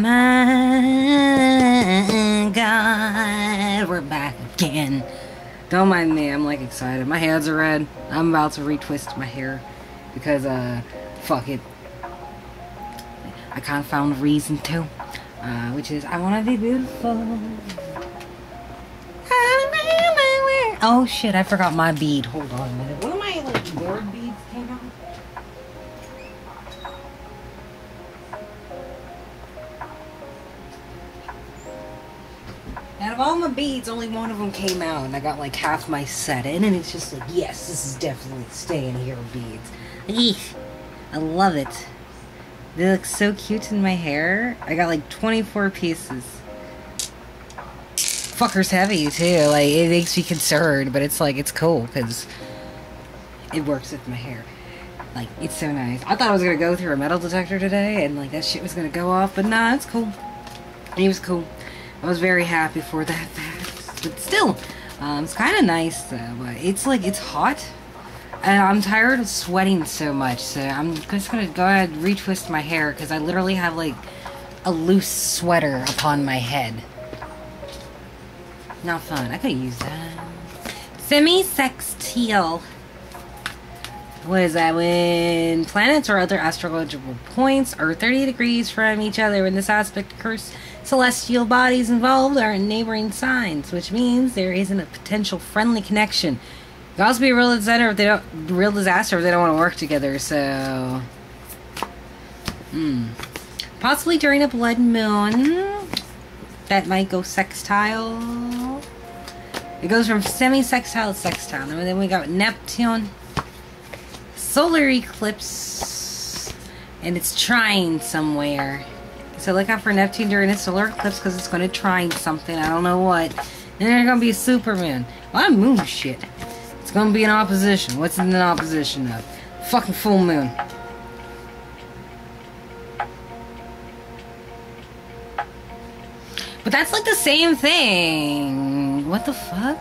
My god, we're back again. Don't mind me, I'm like excited. My hands are red. I'm about to retwist my hair because, uh, fuck it. I kind of found a reason to, uh, which is I want to be beautiful. Oh shit, I forgot my bead. Hold on a minute. Of all my beads, only one of them came out, and I got like half my set in, and it's just like, yes, this is definitely staying here, beads. Eesh, I love it. They look so cute in my hair. I got like 24 pieces. Fucker's heavy too. Like it makes me concerned, but it's like it's cool because it works with my hair. Like it's so nice. I thought I was gonna go through a metal detector today, and like that shit was gonna go off, but nah, it's cool. It was cool. I was very happy for that but still, um, it's kind of nice though. But it's like it's hot, and I'm tired of sweating so much. So I'm just gonna go ahead and retwist my hair because I literally have like a loose sweater upon my head. Not fun. I could use that. Semi-sextile. What is that? When planets or other astrological points are 30 degrees from each other when this aspect occurs, celestial bodies involved are in neighboring signs, which means there isn't a potential friendly connection. It could also be a real disaster if they don't real disaster if they don't want to work together, so Hmm. Possibly during a blood moon. That might go sextile. It goes from semi-sextile to sextile. And then we got Neptune. Solar eclipse. And it's trying somewhere. So look out for Neptune during a solar eclipse because it's going to trine something. I don't know what. And there's going to be a supermoon. A lot of moon shit. It's going to be an opposition. What's in an opposition of? Fucking full moon. But that's like the same thing. What the fuck?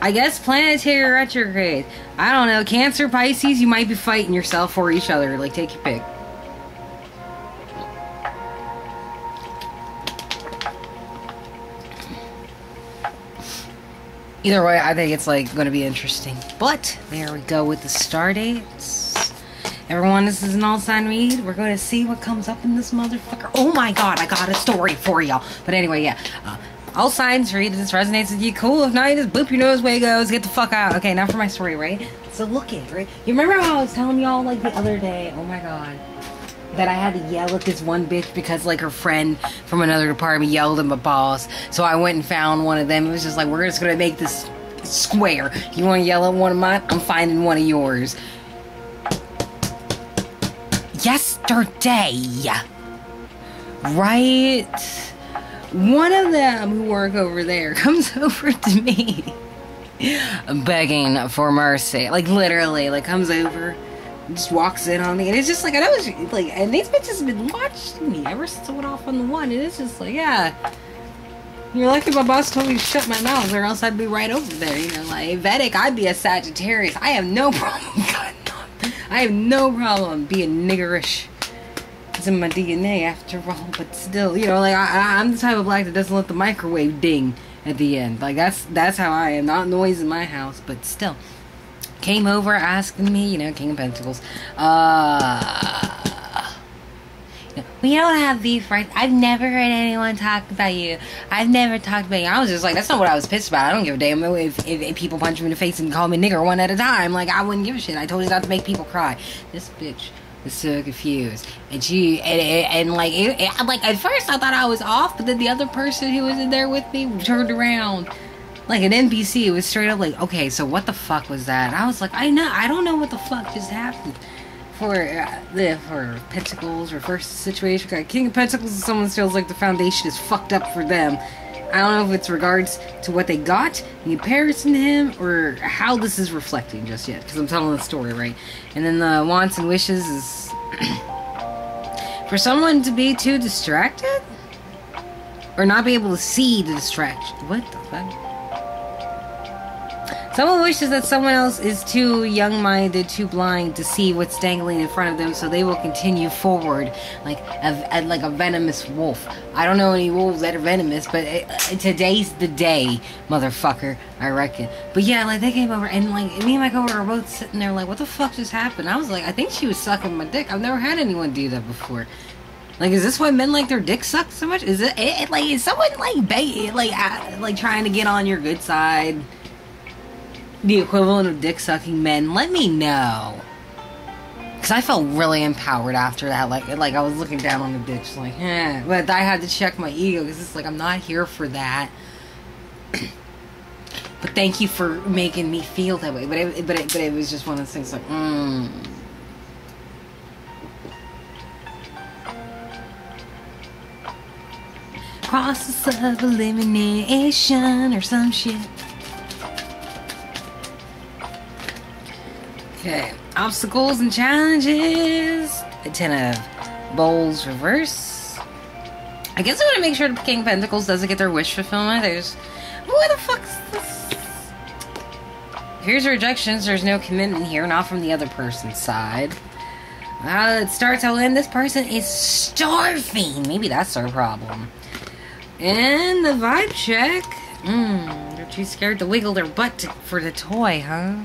I guess planetary retrograde. I don't know. Cancer, Pisces, you might be fighting yourself or each other. Like, take your pick. Either way, I think it's like going to be interesting. But there we go with the star dates. Everyone, this is an all sign read. We're going to see what comes up in this motherfucker. Oh my god, I got a story for y'all. But anyway, yeah. Uh, all signs read. If this resonates with you, cool. If not, you just boop your nose way goes. Get the fuck out. Okay, now for my story, right? So look it, right? You remember how I was telling y'all like the other day? Oh my god. That I had to yell at this one bitch because like her friend from another department yelled at my boss. So I went and found one of them. It was just like, we're just gonna make this square. You wanna yell at one of mine? I'm finding one of yours yesterday. Right? One of them who work over there comes over to me begging for mercy. Like literally, like comes over, just walks in on me, and it's just like I was like, and these bitches have been watching me ever since I went off on the one, and it's just like, yeah. You're lucky my boss told me to shut my mouth, or else I'd be right over there. You know, like Vedic, I'd be a Sagittarius. I have no problem. I have no problem being niggerish. It's in my DNA after all, but still, you know, like I, I'm the type of black that doesn't let the microwave ding at the end. Like that's that's how I am. Not noise in my house, but still. Came over asking me, you know, King of Pentacles. Uh we don't have beef, right? I've never heard anyone talk about you. I've never talked about you. I was just like, that's not what I was pissed about. I don't give a damn if, if, if people punch me in the face and call me nigger one at a time. Like, I wouldn't give a shit. I told you not to make people cry. This bitch was so confused. And she, and, and, and like, it, it, like, at first I thought I was off, but then the other person who was in there with me turned around. Like an NPC, it was straight up like, okay, so what the fuck was that? And I was like, I know, I don't know what the fuck just happened for uh, the for Pentacles reverse situation. King of Pentacles someone feels like the foundation is fucked up for them. I don't know if it's regards to what they got in comparison to him or how this is reflecting just yet because I'm telling the story right. And then the wants and wishes is for someone to be too distracted or not be able to see the distraction. What the fuck? Someone wishes that someone else is too young minded, too blind to see what's dangling in front of them, so they will continue forward like a, like a venomous wolf. I don't know any wolves that are venomous, but it, uh, today's the day, motherfucker, I reckon. But yeah, like they came over, and like me and my coworker were both sitting there, like, what the fuck just happened? I was like, I think she was sucking my dick. I've never had anyone do that before. Like, is this why men like their dick sucked so much? Is it, it like is someone like bait like uh, like trying to get on your good side? The equivalent of dick sucking men, let me know. Cause I felt really empowered after that. Like, like I was looking down on the bitch, like, eh. But I had to check my ego because it's like I'm not here for that. but thank you for making me feel that way. But it, but it, but it was just one of those things like, mm. Process of elimination or some shit. Okay, obstacles and challenges. A ten of bowls reverse. I guess I want to make sure the King of Pentacles doesn't get their wish fulfillment. There's. What the fuck's this? Here's rejections. There's no commitment here, not from the other person's side. Uh, it starts out in this person is starving. Maybe that's their problem. And the vibe check. Mmm, they're too scared to wiggle their butt for the toy, huh?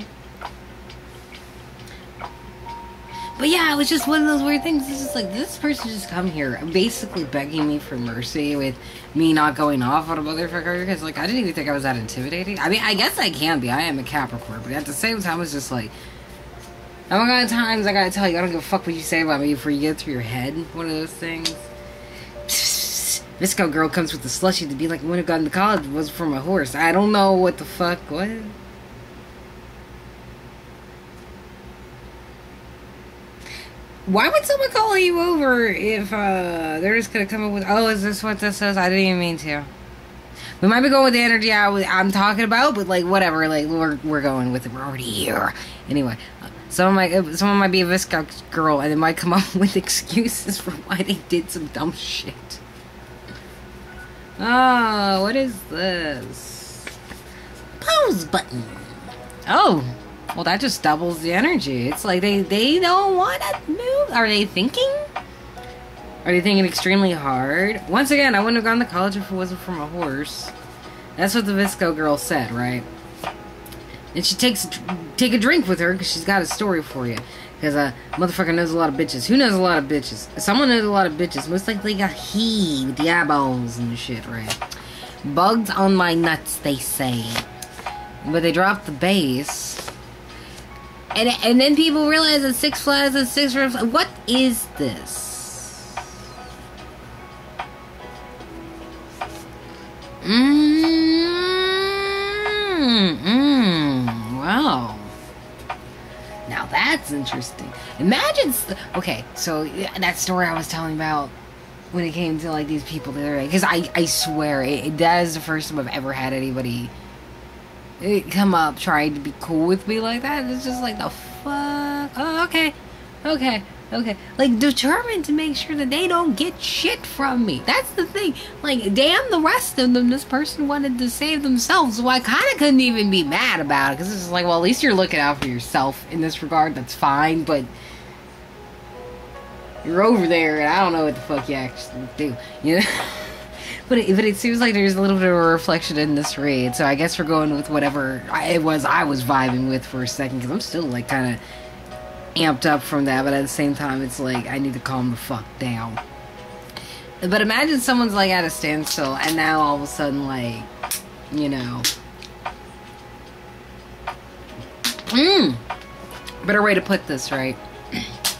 But yeah, it was just one of those weird things. It's just like this person just come here, basically begging me for mercy with me not going off on a motherfucker because like I didn't even think I was that intimidating. I mean, I guess I can be. I am a Capricorn, but at the same time, it's just like. Oh my god, times I gotta tell you, I don't give a fuck what you say about me before you get through your head. One of those things. VSCO girl comes with the slushy to be like, I got into college was from a horse. I don't know what the fuck. What? Why would someone call you over if uh, they're just gonna come up with, oh, is this what this is? I didn't even mean to. We might be going with the energy I am talking about, but like whatever, like we're we're going with it. We're already here. Anyway, uh, someone might uh, someone might be a VSCO girl, and they might come up with excuses for why they did some dumb shit. Oh, what is this? Pause button. Oh, well, that just doubles the energy. It's like they they don't want to move. Are they thinking? Are they thinking extremely hard? Once again, I wouldn't have gone to college if it wasn't from a horse. That's what the VSCO girl said, right? And she takes take a drink with her because she's got a story for you. Because a motherfucker knows a lot of bitches. Who knows a lot of bitches? Someone knows a lot of bitches. Most likely got he with the eyeballs and shit, right? Bugs on my nuts, they say. But they dropped the base. And and then people realize that Six Flags and Six Rims. What is this? Mmm. Mmm. Wow. Now that's interesting. Imagine. Okay, so that story I was telling about when it came to like these people the other day, because I I swear it, that is the first time I've ever had anybody come up trying to be cool with me like that. It's just like the fuck. Oh, okay, okay, okay. Like determined to make sure that they don't get shit from me. That's the thing. Like damn the rest of them. This person wanted to save themselves, so I kind of couldn't even be mad about it because it's like, well, at least you're looking out for yourself in this regard. That's fine, but. You're over there, and I don't know what the fuck you actually do. You know? But it, but it seems like there's a little bit of a reflection in this read, so I guess we're going with whatever it was I was vibing with for a second, because I'm still like kind of amped up from that, but at the same time, it's like I need to calm the fuck down. But imagine someone's like at a standstill, and now all of a sudden, like, you know. Mmm. Better way to put this, right?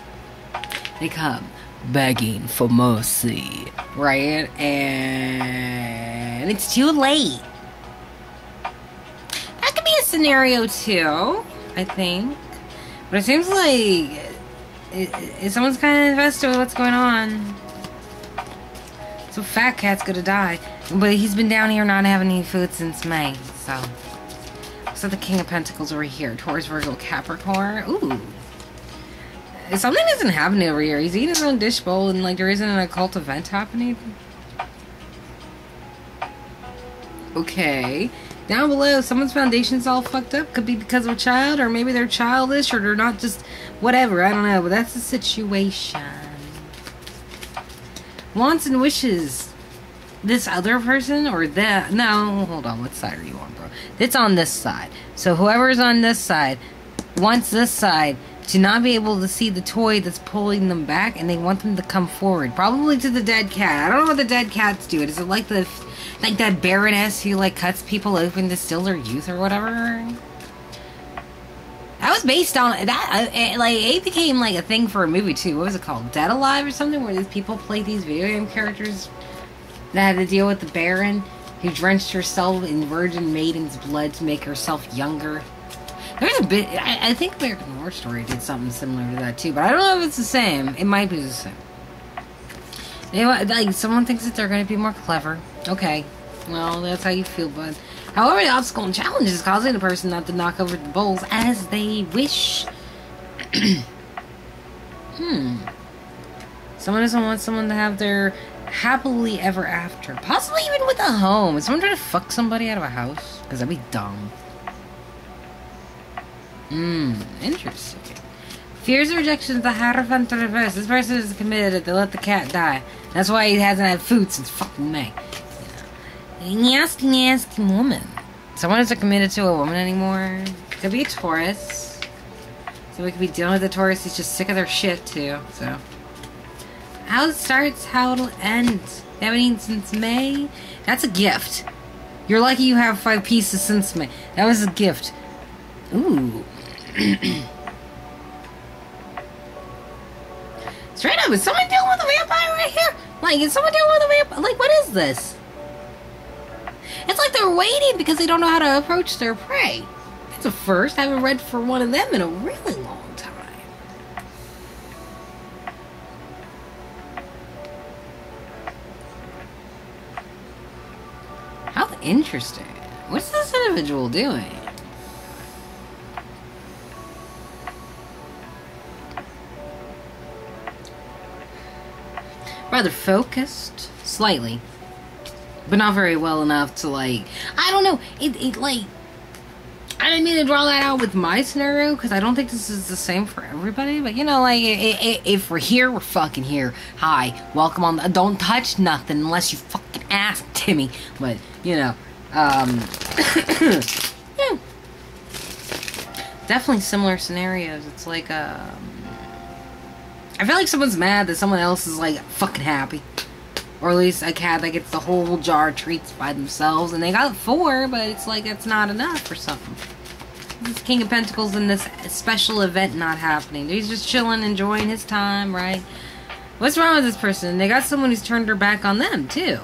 they come begging for mercy, right? And it's too late. That could be a scenario too, I think. But it seems like it, it, someone's kind of invested with what's going on. So Fat Cat's gonna die. But he's been down here not having any food since May, so. So the King of Pentacles over here. Taurus, Virgo, Capricorn. Ooh something isn't happening over here. He's eating his own dish bowl and like there isn't an occult event happening. Okay. down below, someone's foundation's all fucked up. Could be because of a child, or maybe they're childish, or they're not just whatever. I don't know, but that's the situation. Wants and wishes. This other person or that? No, hold on. What side are you on, bro? It's on this side. So whoever's on this side wants this side to not be able to see the toy that's pulling them back, and they want them to come forward, probably to the dead cat. I don't know what the dead cats do. Is it like the like that baroness who like cuts people open to steal their youth or whatever? That was based on that. Uh, it, like it became like a thing for a movie too. What was it called? Dead Alive or something? Where these people play these video game characters that had to deal with the Baron who drenched herself in Virgin Maiden's blood to make herself younger. There's a bit. I, I, think American Horror Story did something similar to that too, but I don't know if it's the same. It might be the same. Like someone thinks that they're going to be more clever. Okay, well that's how you feel, bud. However, the obstacle and challenge is causing the person not to knock over the bowls as they wish. hmm. Someone doesn't want someone to have their happily ever after. Possibly even with a home. Is someone trying to fuck somebody out of a house? Because that'd be dumb. Hmm, interesting. Fears of rejection rejections the to reverse. This person is committed to let the cat die. That's why he hasn't had food since fucking May. Nasty, nasty woman. Someone isn't committed to a woman anymore. Could be a Taurus. So we could be dealing with a Taurus He's just sick of their shit too, so. How it starts, how it'll end. That haven't since May? That's a gift. You're lucky you have five pieces since May. That was a gift. Ooh. Straight up, is someone dealing with a vampire right here? Like, is someone dealing with a vampire? Like, what is this? It's like they're waiting because they don't know how to approach their prey. That's a first. I haven't read for one of them in a really long time. How interesting. What's this individual doing? Rather focused, slightly, but not very well enough to like. I don't know. It it like. I didn't mean to draw that out with my scenario because I don't think this is the same for everybody. But you know, like it, it, if we're here, we're fucking here. Hi, welcome on. The, don't touch nothing unless you fucking ask Timmy. But you know, um, yeah. definitely similar scenarios. It's like um I feel like someone's mad that someone else is like fucking happy. Or at least a cat that gets the whole jar of treats by themselves. And they got four, but it's like it's not enough or something. This King of Pentacles in this special event not happening. He's just chilling, enjoying his time, right? What's wrong with this person? They got someone who's turned her back on them, too.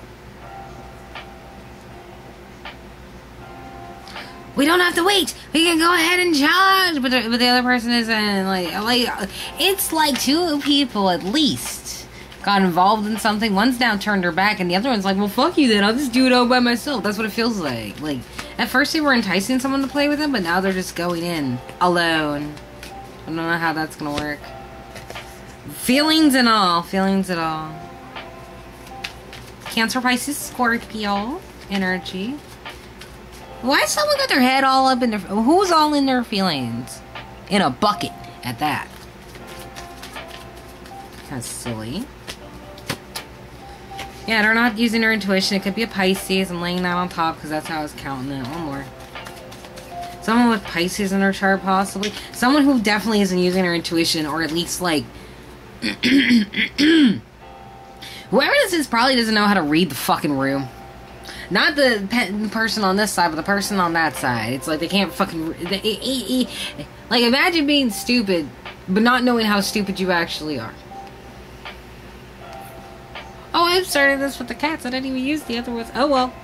We don't have to wait. We can go ahead and charge. But the, but the other person isn't like like it's like two people at least got involved in something. One's now turned her back, and the other one's like, well, fuck you then. I'll just do it all by myself. That's what it feels like. Like at first they were enticing someone to play with them, but now they're just going in alone. I don't know how that's gonna work. Feelings and all. Feelings at all. Cancer, Pisces, Scorpio energy. Why someone got their head all up in their... Who's all in their feelings? In a bucket, at that. Kind of silly. Yeah, they're not using their intuition. It could be a Pisces. I'm laying that on top because that's how I was counting it. One more. Someone with Pisces in their chart, possibly. Someone who definitely isn't using their intuition, or at least, like... Whoever this is probably doesn't know how to read the fucking room. Not the pe- person on this side, but the person on that side. It's like they can't fucking. They, they, they, like, imagine being stupid, but not knowing how stupid you actually are. Oh, I started this with the cats. I didn't even use the other ones. Oh well.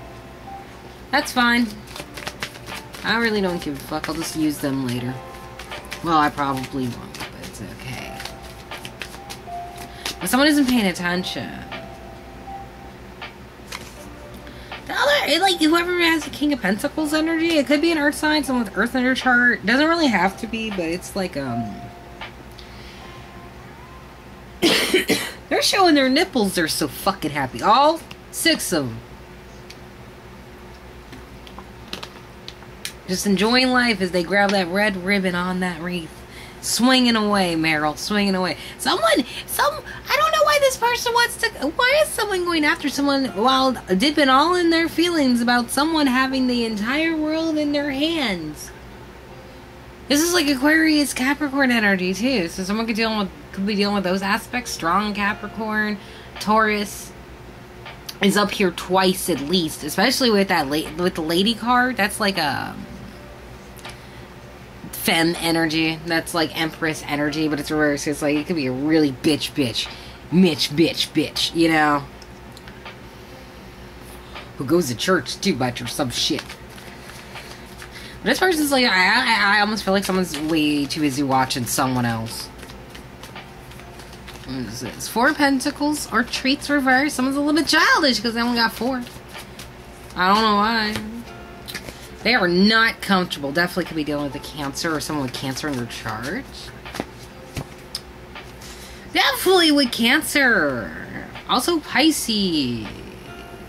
That's fine. I really don't give a fuck. I'll just use them later. Well, I probably won't, but it's okay. But someone isn't paying attention. It, like whoever has the King of Pentacles energy, it could be an Earth sign, someone with Earth in their chart. Doesn't really have to be, but it's like um. They're showing their nipples. They're so fucking happy. All six of them. Just enjoying life as they grab that red ribbon on that wreath. Swinging away, Meryl, swinging away. Someone, some, I don't why this person wants to, why is someone going after someone while dipping all in their feelings about someone having the entire world in their hands? This is like Aquarius Capricorn energy too. So someone could deal with could be dealing with those aspects. Strong Capricorn, Taurus is up here twice at least, especially with that la- with the lady card. That's like a femme energy. That's like Empress energy, but it's reversed. It's like it could be a really bitch, bitch, Mitch, bitch, bitch. You know, who goes to church too much or some shit. But this person's like, I, I, I almost feel like someone's way too busy watching someone else. What is this? Four Pentacles or treats reversed. Someone's a little bit childish because they only got four. I don't know why. They are not comfortable. Definitely could be dealing with a cancer or someone with cancer in their chart. Definitely with cancer. Also Pisces.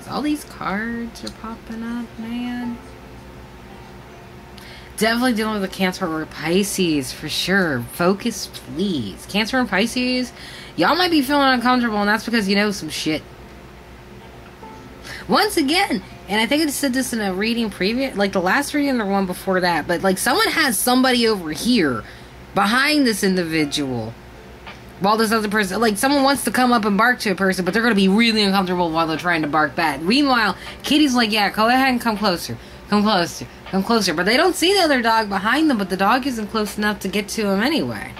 All these cards are popping up, man. Definitely dealing with a Cancer or Pisces for sure. Focus, please. Cancer and Pisces, y'all might be feeling uncomfortable, and that's because you know some shit. Once again, and I think I said this in a reading previous, like the last reading or one before that, but like someone has somebody over here behind this individual while this other person, like someone wants to come up and bark to a person, but they're to be really uncomfortable while they're trying to bark back. Meanwhile, Kitty's like, yeah, go ahead and come closer. Come closer. Come closer. But they don't see the other dog behind them, but the dog isn't close enough to get to him anyway.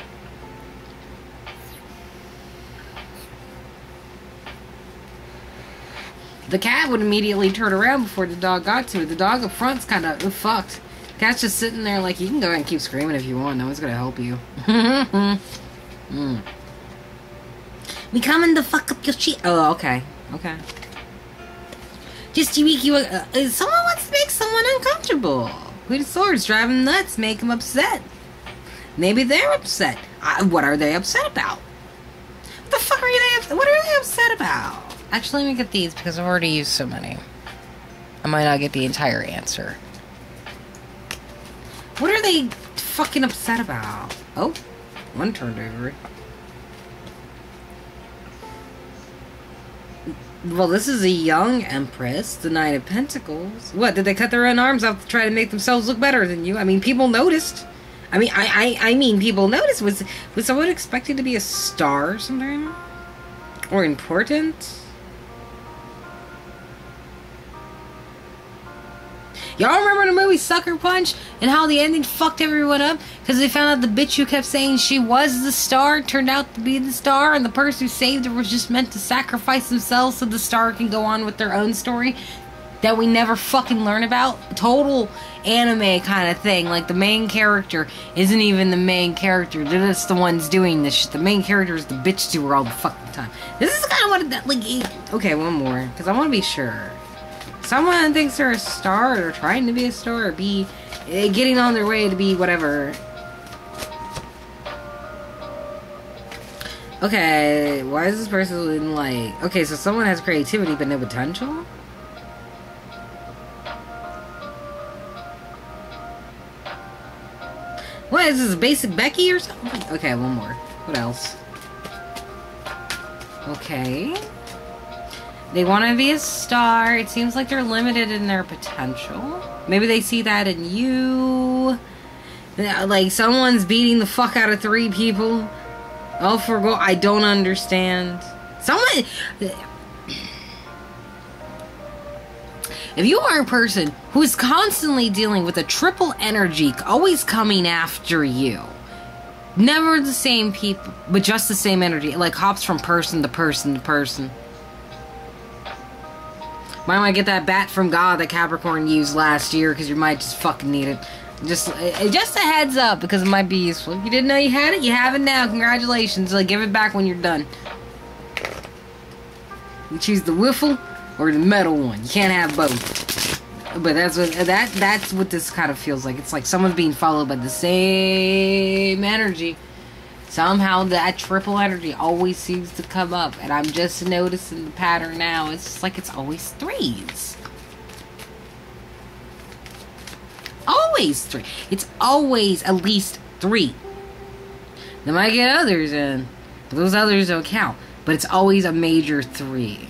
The cat would immediately turn around before the dog got to it. The dog up front's kind of fucked. Cat's just sitting there like, you can go ahead and keep screaming if you want. No one's to help you. mm. We coming to fuck up your shit. Oh, okay. Okay. Just to make you. Uh, uh, someone wants to make someone uncomfortable. Queen of Swords driving nuts, make them upset. Maybe they're upset. Uh, what are they upset about? What the fuck are they? What are they upset about? Actually, let me get these because I've already used so many. I might not get the entire answer. What are they fucking upset about? Oh, one turned over. Well, this is a young empress, the Nine of Pentacles. What, did they cut their own arms off to try to make themselves look better than you? I mean, people noticed. I mean, I, I, I mean, people noticed. Was, was someone expected to be a star or something? Or important? Y'all remember the movie Sucker Punch and how the ending fucked everyone up because they found out the bitch who kept saying she was the star turned out to be the star, and the person who saved her was just meant to sacrifice themselves so the star can go on with their own story that we never fucking learn about. Total anime kind of thing. Like the main character isn't even the main character. They're just the ones doing this shit. The main character is the bitch to her all the fucking time. This is kind of what that like. Okay, one more because I want to be sure someone thinks they're a star or trying to be a star or be uh, getting on their way to be whatever. Okay, why is this person like... Okay, so someone has creativity but no potential? What, is this a basic Becky or something? Okay, one more. What else? Okay. They want to be a star. It seems like they're limited in their potential. Maybe they see that in you. Like someone's beating the fuck out of three people. Oh, for go. I don't understand. Someone. If you are a person who is constantly dealing with a triple energy always coming after you, never the same people, but just the same energy, like hops from person to person to person. Might want to get that bat from God that Capricorn used last year because you might just fucking need it. Just, uh, just a heads up because it might be useful. If you didn't know you had it, you have it now. Congratulations. Like, give it back when you're done. You choose the wiffle or the metal one. You can't have both. But that's what that that's what this kind of feels like. It's like someone's being followed by the same energy somehow that triple energy always seems to come up and i'm just noticing the pattern now it's just like it's always threes always three. It's always at least three. They might get others in, but those others don't count. But it's always a major three.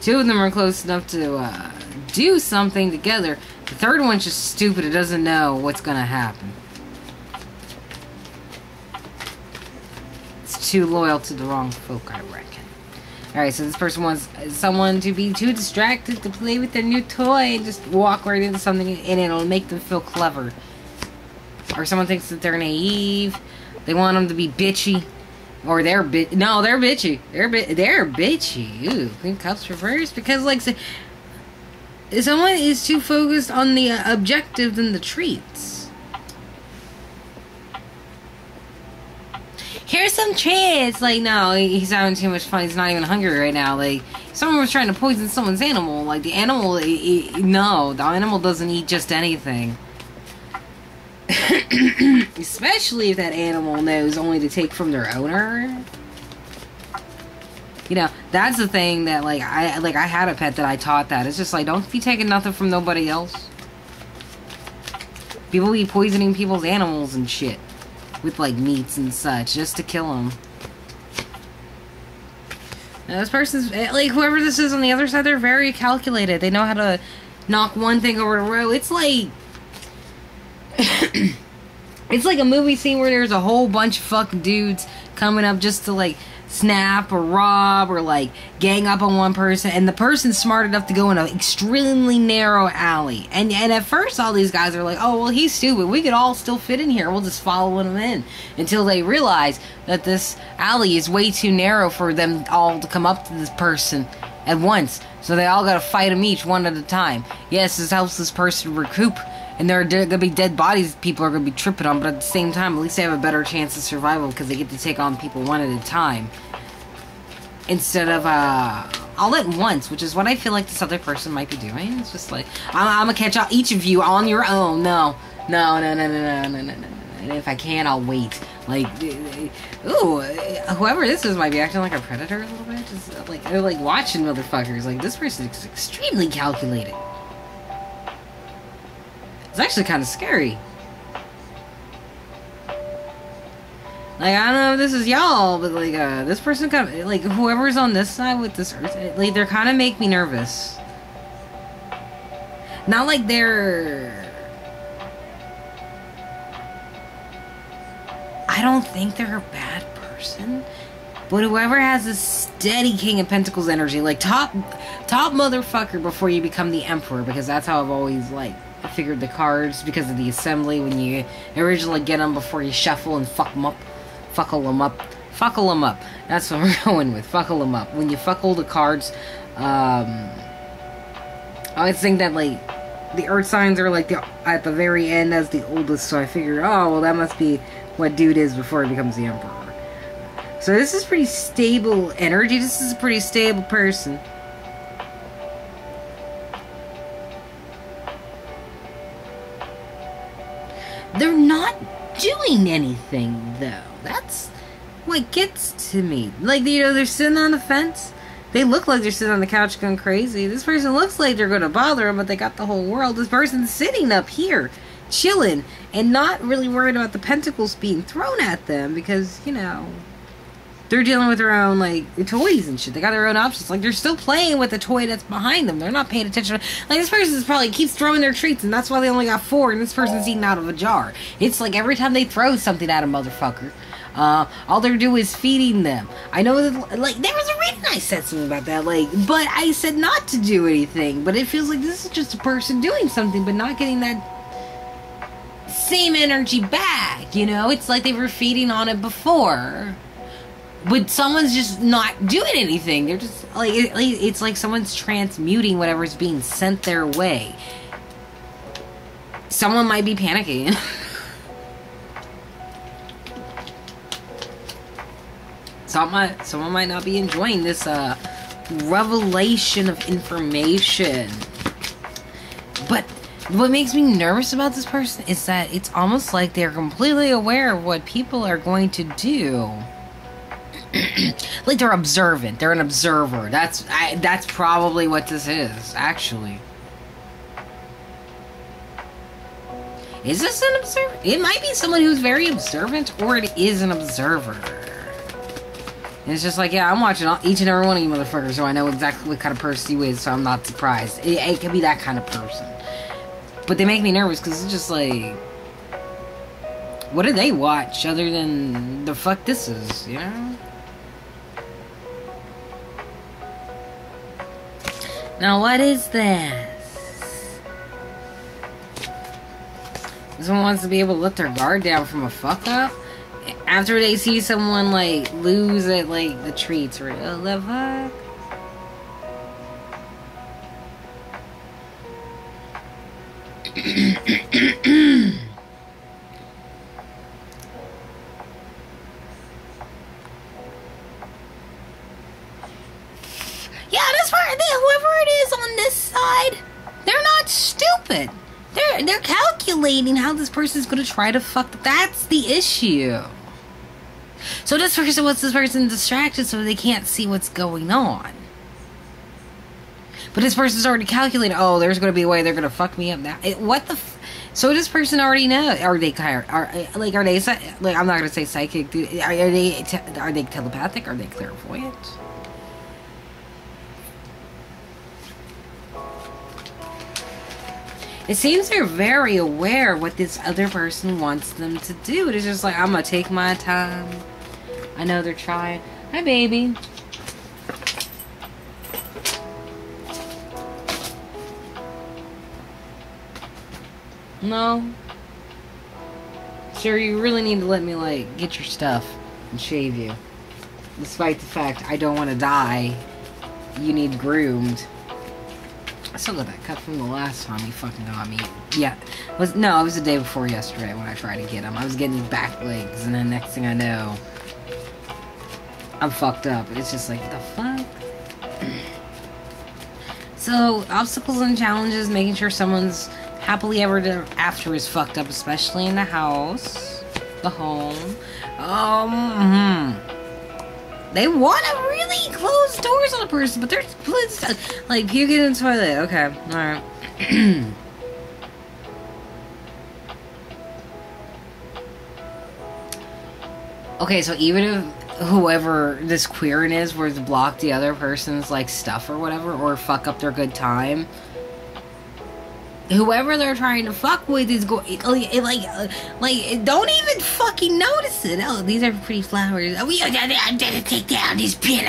Two of them are close enough to uh, do something together. The third one's just stupid. It doesn't know what's going to happen. It's too loyal to the wrong folk, I reckon. Alright, so this person wants someone to be too distracted to play with their new toy and just walk right into something and it'll make them feel clever. Or someone thinks that they're naive. They want them to be bitchy. Or they're bit. No, they're bitchy. They're bi- they're bitchy. Ooh, Queen Cups reversed because like someone is too focused on the uh, objective than the treats. Here's some treats. Like no, he's having too much fun. He's not even hungry right now. Like someone was trying to poison someone's animal. Like the animal, no, the animal doesn't eat just anything. Especially if that animal knows only to take from their owner. You know, that's the thing that like I like I had a pet that I taught that. It's just like don't be taking nothing from nobody else. People be poisoning people's animals and shit with like meats and such just to kill them. Now, this person's eh, like whoever this is on the other side. They're very calculated. They know how to knock one thing over the row. It's like it's like a movie scene where there's a whole bunch of fucking dudes coming up just to like snap or rob or like gang up on one person and the person's smart enough to go in an extremely narrow alley. And and at first all these guys are like oh well he's stupid. We could all still fit in here. We'll just follow him in. Until they realize that this alley is way too narrow for them all to come up to this person at once. So they all gotta fight him each one at a time. Yes this helps this person recoup and there are gonna be dead bodies people are gonna be tripping on, but at the same time, at least they have a better chance of survival because they get to take on people one at a time instead of uh, all at once, which is what I feel like this other person might be doing. It's just like I'm, I'm gonna catch all, each of you on your own. No, no, no, no, no, no, no, no, no. And if I can, I'll wait. Like, eh, eh, ooh, eh, whoever this is might be acting like a predator a little bit. Just like they're like watching motherfuckers. Like this person is extremely calculated. It's actually kind of scary. Like I don't know if this is y'all, but like uh, this person kind of like whoever's on this side with this earth, like they're kind of make me nervous. Not like they're. I don't think they're a bad person, but whoever has a steady King of Pentacles energy, like top, top motherfucker before you become the Emperor, because that's how I've always like figured the cards because of the assembly when you originally get them before you shuffle and fuck them up. Fuckle them up. Fuckle them up. That's what we're going with. Fuckle them up. When you fuckle the cards, um, I always think that, like, the earth signs are, like, the, at the very end as the oldest, so I figured, oh, well, that must be what dude is before he becomes the emperor. So this is pretty stable energy. This is a pretty stable person. They're not doing anything, though. That's what gets to me. Like, you know, they're sitting on the fence. They look like they're sitting on the couch going crazy. This person looks like they're going to bother them, but they got the whole world. This person's sitting up here, chilling, and not really worried about the pentacles being thrown at them because, you know, they're dealing with their own like toys and shit. They got their own options. Like they're still playing with the toy that's behind them. They're not paying attention. Like this person probably keeps throwing their treats, and that's why they only got four. And this person's eating out of a jar. It's like every time they throw something at a motherfucker, uh, all they're doing is feeding them. I know that like there was a reason I said something about that. Like, but I said not to do anything. But it feels like this is just a person doing something, but not getting that same energy back. You know, it's like they were feeding on it before but someone's just not doing anything. They're just like it, it's like someone's transmuting whatever's being sent their way. Someone might be panicking. someone someone might not be enjoying this uh, revelation of information. But what makes me nervous about this person is that it's almost like they're completely aware of what people are going to do like they're observant. They're an observer. That's I, that's probably what this is, actually. Is this an observer? It might be someone who's very observant, or it is an observer. And it's just like, yeah, I'm watching all, each and every one of you motherfuckers, so I know exactly what kind of person you is, so I'm not surprised. It, it could be that kind of person. But they make me nervous because it's just like, what do they watch other than the fuck this is, you know? Now, what is this? Someone wants to be able to let their guard down from a fuck up after they see someone like lose at like the treats or oh, the fuck. how this person's gonna try to fuck. That's the issue. So this person wants this person distracted so they can't see what's going on. But this person's already calculated. Oh, there's gonna be a way they're gonna fuck me up now. It, what the? So this person already know? Are they are, are like are they like I'm not gonna say psychic? Are, are they are they telepathic? Are they clairvoyant? It seems they're very aware what this other person wants them to do. It's just like, I'm gonna take my time. I know they're trying. Hi, baby. No. Sir, you really need to let me, like, get your stuff and shave you. Despite the fact I don't want to die, you need groomed. I still got that cut from the last time he fucking got me. Yeah, it was no, it was the day before yesterday when I tried to get him. I was getting back legs, and then next thing I know, I'm fucked up. It's just like the fuck. so obstacles and challenges, making sure someone's happily ever after is fucked up, especially in the house, the home. Um. Hmm. They want to really close doors on a person, but they're like puking in the toilet. Okay, all right. okay, so even if whoever this querent is were to block the other person's like stuff or whatever, or fuck up their good time, whoever they're trying to fuck with is going like like uh, like don't even fucking notice it. Oh, these are pretty flowers. Oh, we I'm gonna take down this pin.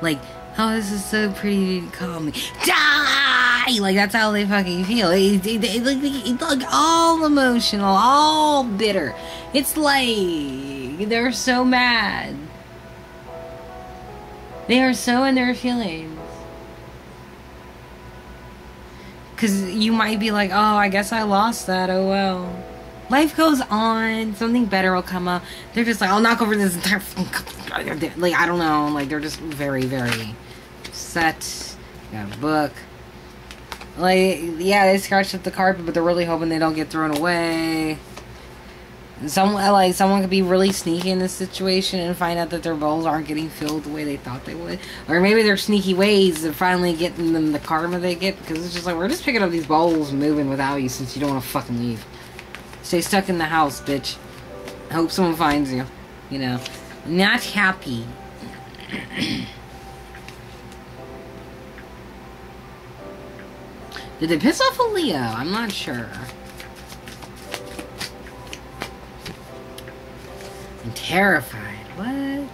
Like, oh, this is so pretty. Call me die. Like that's how they fucking feel. It, it, it, it's like all emotional, all bitter. It's like they're so mad. They are so in their feelings. Because you might be like, oh, I guess I lost that. Oh, well. Life goes on. Something better will come up. They're just like, I'll knock over this entire. Like, I don't know. Like, they're just very, very set. Got a book. Like, yeah, they scratched up the carpet, but they're really hoping they don't get thrown away. Some like someone could be really sneaky in this situation and find out that their bowls aren't getting filled the way they thought they would, or maybe their sneaky ways of finally getting them the karma they get because it's just like we're just picking up these bowls and moving without you since you don't want to fucking leave. Stay stuck in the house, bitch. Hope someone finds you. You know, not happy. Did they piss off a Leo? I'm not sure. Terrified. What?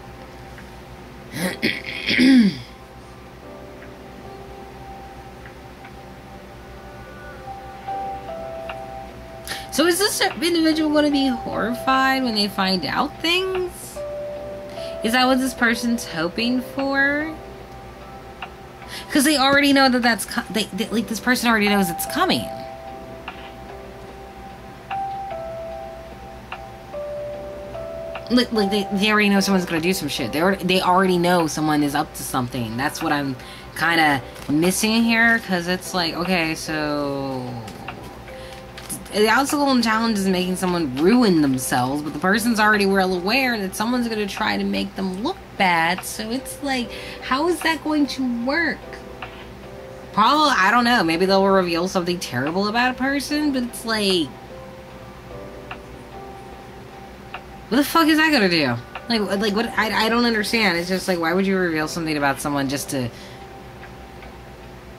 so is this individual going to be horrified when they find out things? Is that what this person's hoping for? Because they already know that that's they, they, like this person already knows it's coming. Like, like they, they already know someone's gonna do some shit. They already, they already know someone is up to something. That's what I'm kind of missing here because it's like okay, so the obstacle challenge is making someone ruin themselves, but the person's already well aware that someone's gonna try to make them look bad. So it's like, how is that going to work? Probably, I don't know. Maybe they'll reveal something terrible about a person, but it's like What the fuck is that gonna do? Like, like what? I, I don't understand. It's just like, why would you reveal something about someone just to?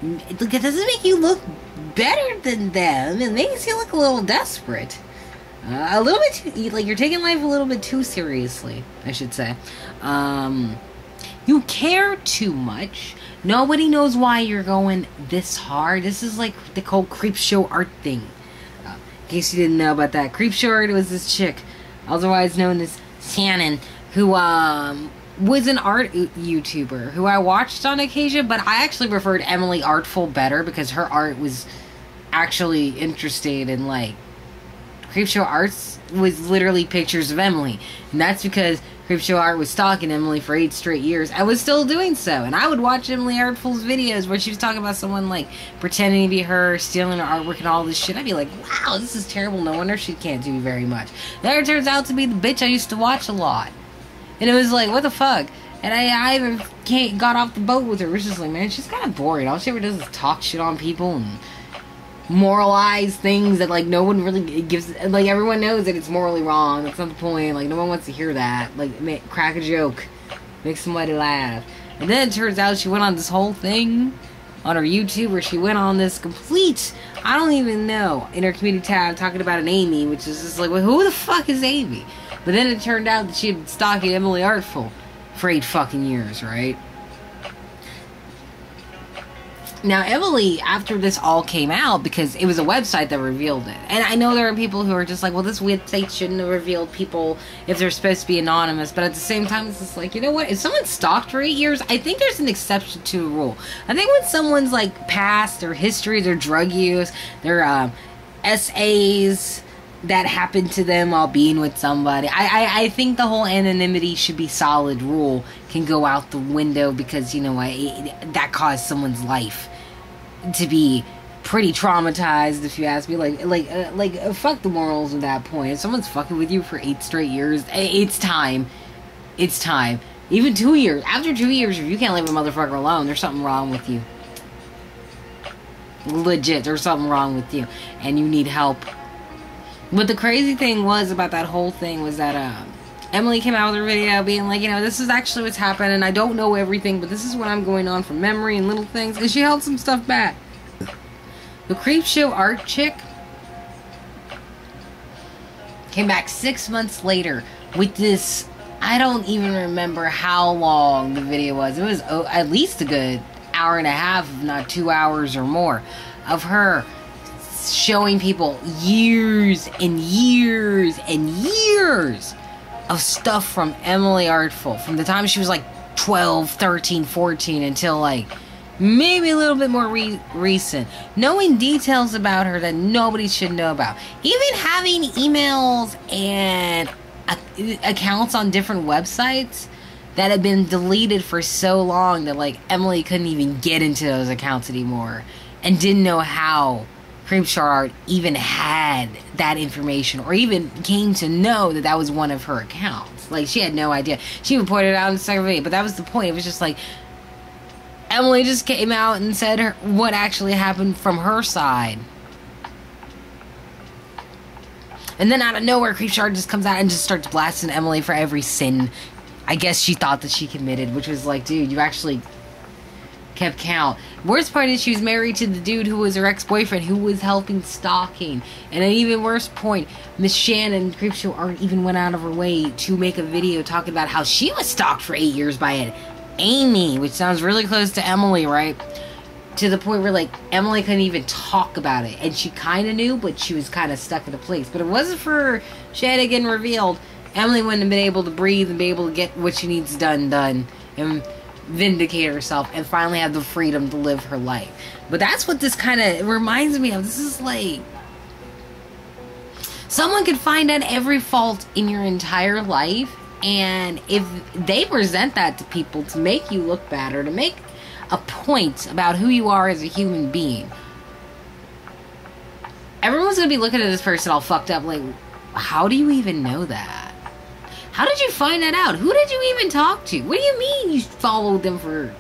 Look, it doesn't make you look better than them. It makes you look a little desperate. Uh, a little bit too, like you're taking life a little bit too seriously, I should say. Um, you care too much. Nobody knows why you're going this hard. This is like the whole creep show art thing. Uh, in case you didn't know about that, creep show art was this chick, otherwise known as Shannon, who um was an art YouTuber who I watched on occasion, but I actually preferred Emily Artful better because her art was actually interesting and like Creepshow Arts was literally pictures of Emily. And that's because Creepshow Art was stalking Emily for eight straight years. I was still doing so. And I would watch Emily Artful's videos where she was talking about someone like pretending to be her, stealing her artwork and all this shit. I'd be like, wow, this is terrible. No wonder she can't do very much. There turns out to be the bitch I used to watch a lot. And it was like, what the fuck? And I, I even can't, got off the boat with her. It was just like, man, she's kind of boring. All she ever does is talk shit on people and moralize things that like no one really gives like everyone knows that it's morally wrong. That's not the point. Like no one wants to hear that. Like make, crack a joke. Make somebody laugh. And then it turns out she went on this whole thing on her youtube where she went on this complete i don't even know in her community tab talking about an amy which is just like well, who the fuck is amy? But then it turned out that she had been stalking emily artful for eight fucking years right now, Emily, after this all came out, because it was a website that revealed it, and I know there are people who are just like, well, this website shouldn't have revealed people if they're supposed to be anonymous, but at the same time, it's just like, you know what? If someone stalked for eight years, I think there's an exception to the rule. I think when someone's like past, their history, their drug use, their um, SAs, that happened to them while being with somebody. I, I, I think the whole anonymity should be solid rule can go out the window because you know I, that caused someone's life to be pretty traumatized if you ask me. Like like uh, like uh, fuck the morals at that point. If someone's fucking with you for eight straight years it's time. It's time. Even two years. After two years if you can't leave a motherfucker alone there's something wrong with you. Legit there's something wrong with you and you need help. But the crazy thing was about that whole thing was that uh, Emily came out with her video being like, you know, this is actually what's happened, and I don't know everything, but this is what I'm going on from memory and little things. And she held some stuff back. The Creep Show art chick came back six months later with this. I don't even remember how long the video was. It was oh, at least a good hour and a half, if not two hours or more, of her showing people years and years and years of stuff from Emily Artful from the time she was like 12, 13, 14 until like maybe a little bit more re- recent. Knowing details about her that nobody should know about. Even having emails and accounts on different websites that had been deleted for so long that like Emily couldn't even get into those accounts anymore and didn't know how Creepshow even had that information or even came to know that that was one of her accounts. Like, she had no idea. She even pointed out in the second video, but that was the point. It was just like, Emily just came out and said her, what actually happened from her side. And then out of nowhere, Creepshow just comes out and just starts blasting Emily for every sin I guess she thought that she committed, which was like, dude, you actually kept count. Worst part is she was married to the dude who was her ex-boyfriend who was helping stalking. And an even worse point, Miss Shannon Creepshow Art even went out of her way to make a video talking about how she was stalked for eight years by an Amy, which sounds really close to Emily, right? To the point where like Emily couldn't even talk about it, and she kind of knew, but she was kind of stuck in a place. But it wasn't for Shadigan revealed. Emily wouldn't have been able to breathe and be able to get what she needs done done. And vindicate herself and finally have the freedom to live her life. But that's what this kind of reminds me of. This is like someone could find out every fault in your entire life and if they present that to people to make you look bad or to make a point about who you are as a human being everyone's gonna be looking at this person all fucked up like how do you even know that how did you find that out? Who did you even talk to? What do you mean you followed them for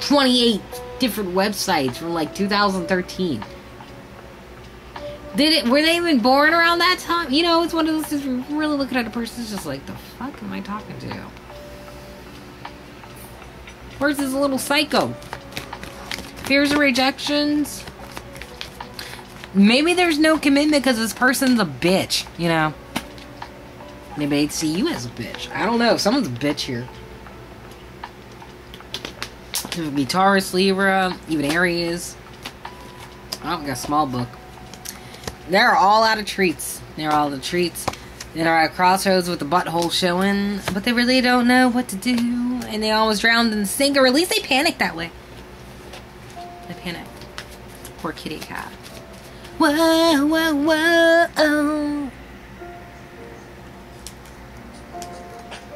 28 different websites from like 2013? Did it? Were they even born around that time? You know, it's one of those things. Where you're really looking at a person, it's just like, the fuck am I talking to? Where's this little psycho? Fears of rejections. Maybe there's no commitment because this person's a bitch. You know. Maybe they'd see you as a bitch. I don't know. Someone's a bitch here. Sagittarius, Libra, even Aries. Oh, we got a small book. They're all out of treats. They're all the treats. They're at crossroads with the butthole showing, but they really don't know what to do, and they always drowned in the sink, or at least they panic that way. They panic. Poor kitty cat. Whoa, whoa, whoa.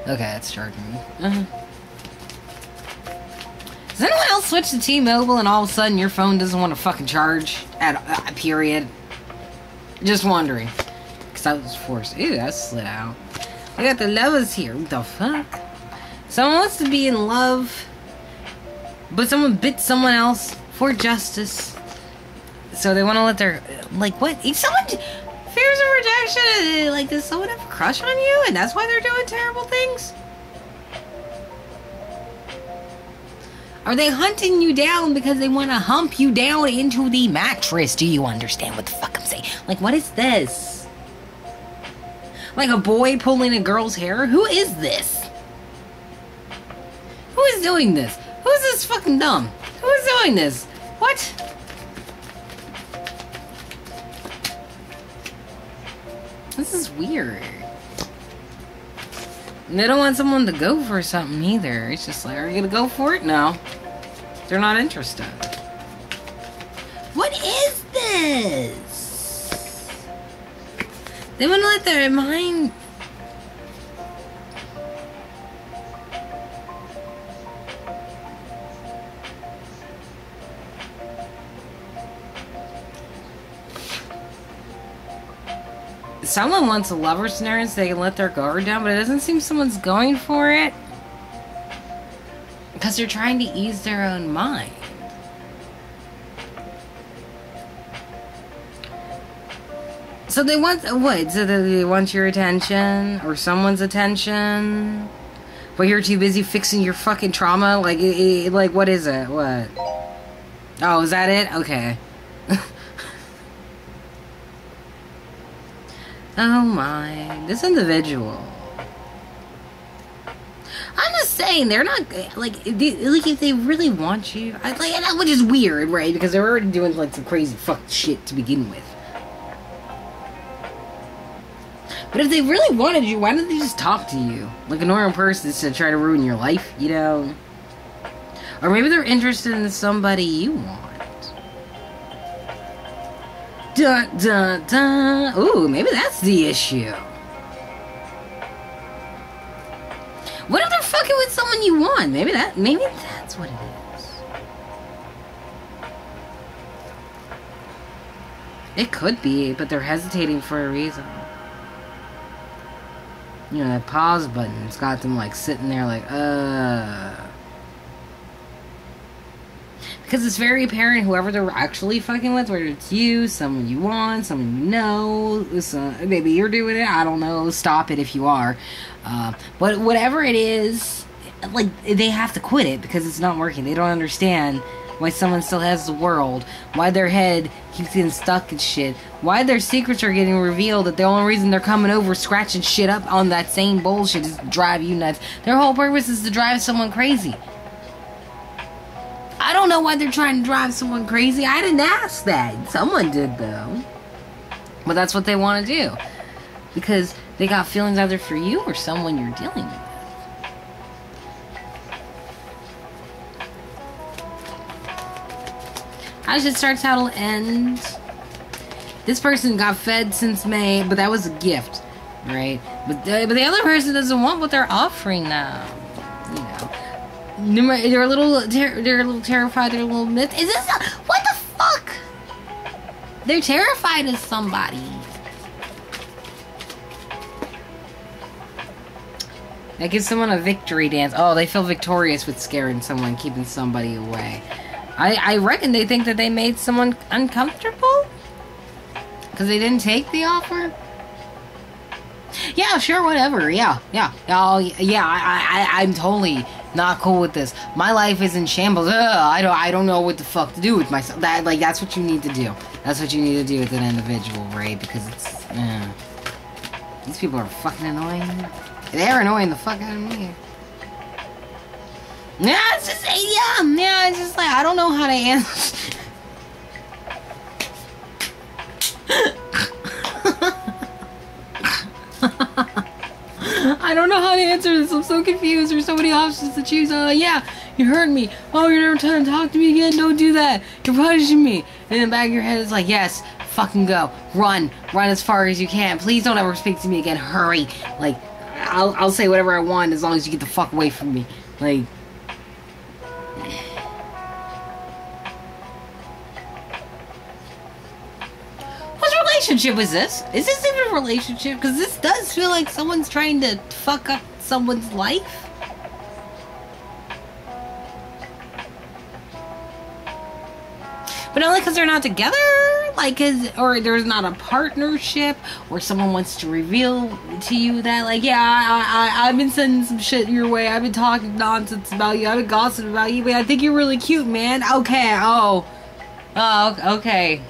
Okay, it's charging me. Uh-huh. Does anyone else switch to T-Mobile and all of a sudden your phone doesn't want to fucking charge at a period? Just wondering. Because I was forced. Ew, that slid out. I got the lovers here. What the fuck? Someone wants to be in love, but someone bit someone else for justice. So they want to let their like what? Someone fears of rejection. Uh, like, does someone have a crush on you, and that's why they're doing terrible things? Are they hunting you down because they want to hump you down into the mattress? Do you understand what the fuck I'm saying? Like, what is this? Like a boy pulling a girl's hair? Who is this? Who is doing this? Who is this fucking dumb? Who is doing this? What? This is weird. They don't want someone to go for something either. It's just like, are you gonna go for it? No. They're not interested. What is this? They want to let their mind someone wants a lover scenario so they can let their guard down, but it doesn't seem someone's going for it. Because they're trying to ease their own mind. So they want what? So they want your attention or someone's attention, but you're too busy fixing your fucking trauma. Like, like what is it? What? Oh, is that it? Okay. Oh my, this individual. I'm just saying they're not like they, like if they really want you, I, like that which is weird, right? Because they're already doing like some crazy fuck shit to begin with. But if they really wanted you, why don't they just talk to you like a normal person of try to ruin your life, you know? Or maybe they're interested in somebody you want. Dun dun dun. Ooh, maybe that's the issue. What if they're fucking with someone you want? Maybe that. Maybe that's what it is. It could be, but they're hesitating for a reason. You know, that pause button, it's got them like sitting there like, uh. Because it's very apparent whoever they're actually fucking with, whether it's you, someone you want, someone you know, uh, maybe you're doing it, I don't know, stop it if you are. Uh, but whatever it is, like, they have to quit it because it's not working. They don't understand why someone still has the world, why their head keeps getting stuck in shit, why their secrets are getting revealed, that the only reason they're coming over scratching shit up on that same bullshit is to drive you nuts. Their whole purpose is to drive someone crazy. I don't know why they're trying to drive someone crazy. I didn't ask that. Someone did, though. But that's what they want to do. Because they got feelings either for you or someone you're dealing with. How should start, it'll end? This person got fed since May, but that was a gift, right? But the, but the other person doesn't want what they're offering now. They're a little, they're, a little terrified. They're a little myth. Is this a, what the fuck? They're terrified of somebody. That gives someone a victory dance. Oh, they feel victorious with scaring someone, keeping somebody away. I, I reckon they think that they made someone uncomfortable. Because they didn't take the offer? Yeah, sure, whatever. Yeah, yeah. Oh, yeah, I, I, I'm totally not cool with this. My life is in shambles. Ugh, I don't, I don't know what the fuck to do with myself. That, like, that's what you need to do. That's what you need to do with an individual, right? Because it's. These people are fucking annoying. They're annoying the fuck out of me. Yeah, it's just, yeah, yeah, it's just like, I don't know how to answer. I don't know how to answer this. I'm so confused. There's so many options to choose. Uh, yeah, you heard me. Oh, you're never trying to talk to me again. Don't do that. You're punishing me. And in the back of your head, it's like, yes, fucking go. Run. Run as far as you can. Please don't ever speak to me again. Hurry. Like, I'll, I'll say whatever I want as long as you get the fuck away from me. Like, relationship was this? Is this even a relationship? Because this does feel like someone's trying to fuck up someone's life. But only because they're not together? Like, cause, or there's not a partnership, or someone wants to reveal to you that, like, yeah, I, I, I've been sending some shit your way. I've been talking nonsense about you. I've been gossiping about you, but I think you're really cute, man. Okay, oh. Oh, okay.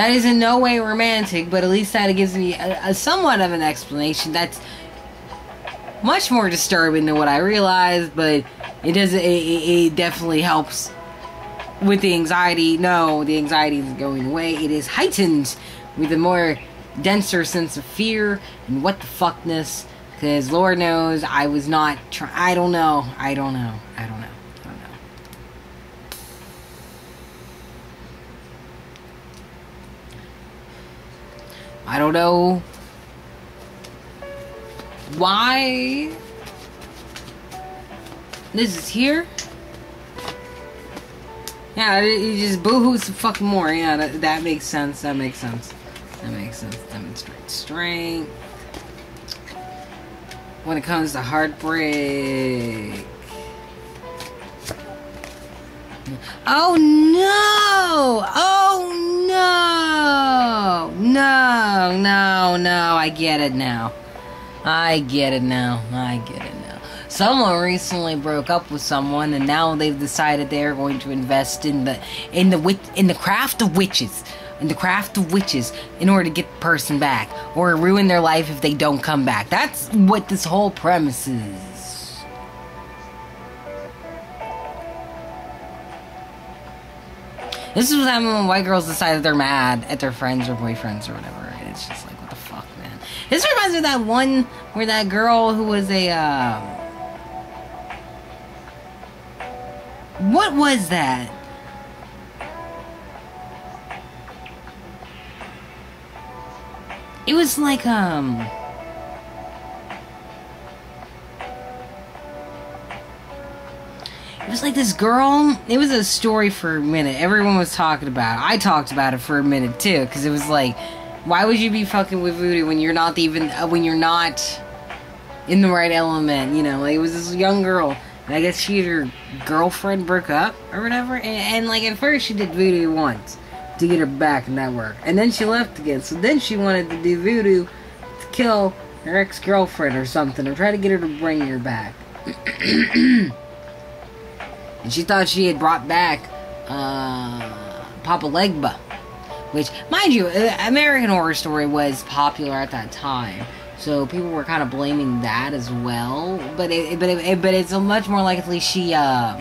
That is in no way romantic, but at least that gives me a, a somewhat of an explanation. That's much more disturbing than what I realized, but it does. It, it, definitely helps with the anxiety. No, the anxiety is going away. It is heightened with a more denser sense of fear and what the fuckness. Because Lord knows I was not trying. I don't know. I don't know. I don't know. I don't know why this is here. Yeah, you just boohoo some fucking more. Yeah, that, that makes sense. That makes sense. That makes sense. Demonstrate strength. When it comes to heartbreak. Oh no! Oh no! No, no. I get it now. I get it now. I get it now. Someone recently broke up with someone, and now they've decided they're going to invest in the in the in the craft of witches, in the craft of witches, in order to get the person back, or ruin their life if they don't come back. That's what this whole premise is. This is what happens when white girls decide that they're mad at their friends or boyfriends or whatever. It's just like, what the fuck, man. This reminds me of that one where that girl who was a, uh, What was that? It was like, um... It was like this girl. It was a story for a minute. Everyone was talking about it. I talked about it for a minute too, because it was like, why would you be fucking with voodoo when you're not even uh, when you're not in the right element? You know, like it was this young girl, and I guess she and her girlfriend broke up or whatever. And, and like at first she did voodoo once to get her back, and that worked. And then she left again. So then she wanted to do voodoo to kill her ex girlfriend or something, or try to get her to bring her back. and she thought she had brought back uh, Papa Legba, which, mind you, uh, American Horror Story was popular at that time, so people were kind of blaming that as well. But it, but it, but it's much more likely she um,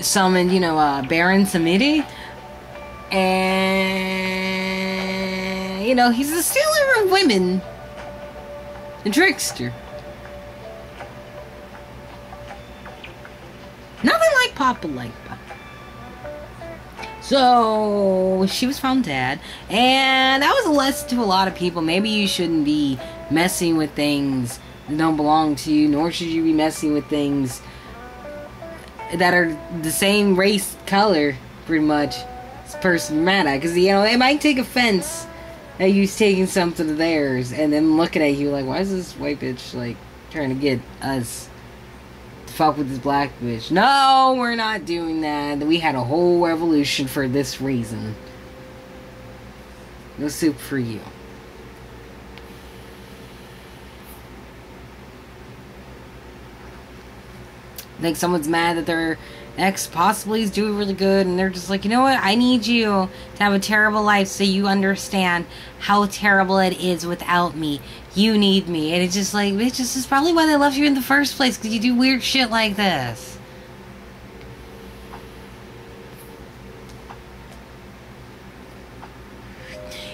summoned, you know, uh, Baron Samedi, and you know he's a stealer of women, a trickster. Nothing like Papa Legba. So she was found dead, and that was a lesson to a lot of people. Maybe you shouldn't be messing with things that don't belong to you, nor should you be messing with things that are the same race, color, pretty much. This person mad at, because you know they might take offense at you taking something of theirs, and then looking at you like, why is this white bitch like trying to get us fuck with this black bitch. No, we're not doing that. We had a whole revolution for this reason. No soup for you. I think someone's mad that their ex possibly is doing really good and they're just like, you know what, I need you to have a terrible life so you understand how terrible it is without me. You need me. And it's just like, bitch, this is probably why they left you in the first place, because you do weird shit like this.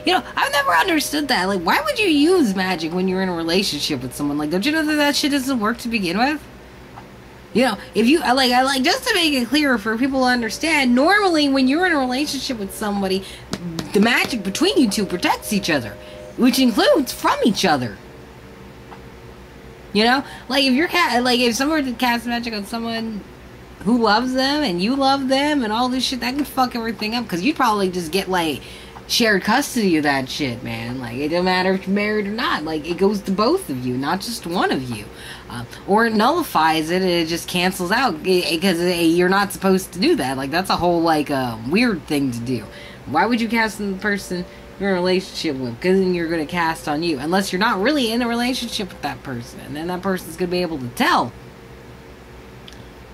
You know, I've never understood that. Like, why would you use magic when you're in a relationship with someone? Like, don't you know that that shit doesn't work to begin with? You know, if you like, I like just to make it clearer for people to understand. Normally, when you're in a relationship with somebody, the magic between you two protects each other, which includes from each other. You know, like if you're cat, like if someone were to cast magic on someone who loves them and you love them and all this shit, that could fuck everything up because you'd probably just get like shared custody of that shit, man. Like, it don't matter if you're married or not. Like, it goes to both of you, not just one of you. Uh, or it nullifies it and it just cancels out because you're not supposed to do that. Like, that's a whole, like, uh, weird thing to do. Why would you cast the person you're in a relationship with? Because then you're going to cast on you. Unless you're not really in a relationship with that person. And then that person's going to be able to tell.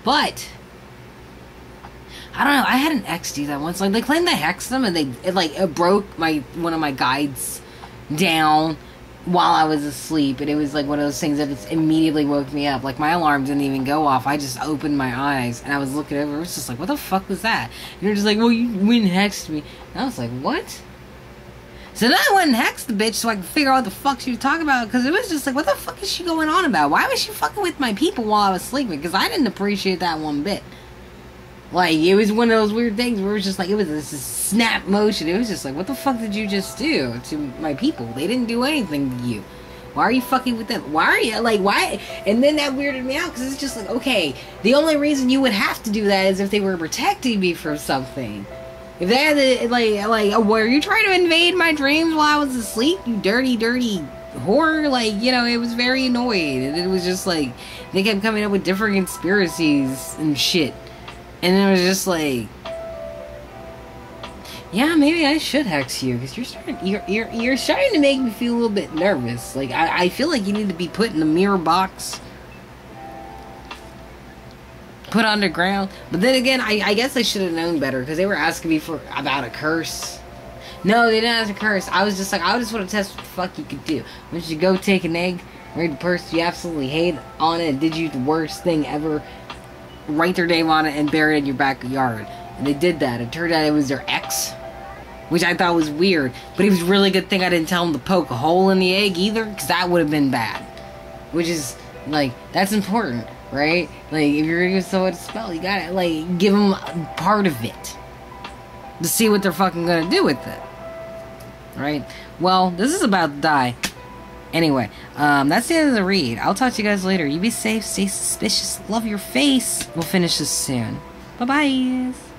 But I don't know. I had an ex do that once. Like they claimed they hexed them, and they it like it broke my one of my guides down while I was asleep, and it was like one of those things that just immediately woke me up. Like my alarm didn't even go off. I just opened my eyes and I was looking over. It was just like, what the fuck was that? And they're just like, well, you and hexed me. And I was like, what? So then I went and hexed the bitch so I could figure out what the fuck she was talking about. Because it was just like, what the fuck is she going on about? Why was she fucking with my people while I was sleeping? Because I didn't appreciate that one bit. Like it was one of those weird things where it was just like it was this snap motion. It was just like, what the fuck did you just do to my people? They didn't do anything to you. Why are you fucking with them? Why are you like why? And then that weirded me out because it's just like okay, the only reason you would have to do that is if they were protecting me from something. If they had to, like like were you trying to invade my dreams while I was asleep? You dirty, dirty horror. Like you know, it was very annoying, and it was just like they kept coming up with different conspiracies and shit. And it was just like, yeah, maybe I should hex you because you're starting, you're, you're, you're starting to make me feel a little bit nervous. Like I, I feel like you need to be put in the mirror box, put underground. But then again, I, I guess I should have known better because they were asking me for about a curse. No, they didn't ask a curse. I was just like, I just want to test what the fuck you could do. When you go take an egg, read the person you absolutely hate on it, did you the worst thing ever? write their name on it and bury it in your backyard. And they did that. It turned out it was their ex, which I thought was weird. But it was really good thing I didn't tell them to poke a hole in the egg either, because that would have been bad. Which is, like, that's important, right? Like, if you're gonna give someone a spell, you gotta, like, give them part of it. To see what they're fucking gonna do with it. Right? Well, this is about to die. Anyway, um, that's the end of the read. I'll talk to you guys later. You be safe, stay suspicious, love your face. We'll finish this soon. Bye bye.